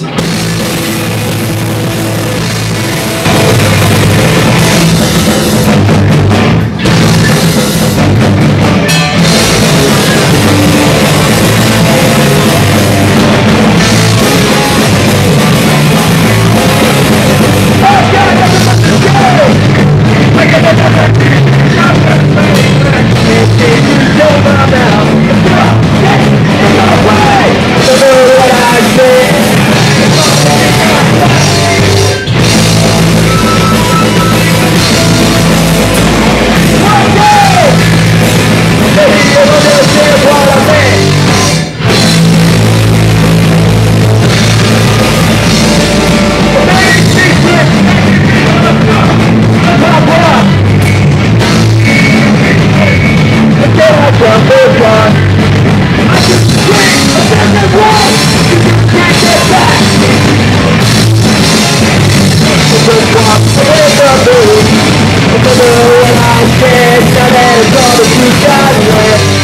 you. just walk away from me It's when I said, now that the truth I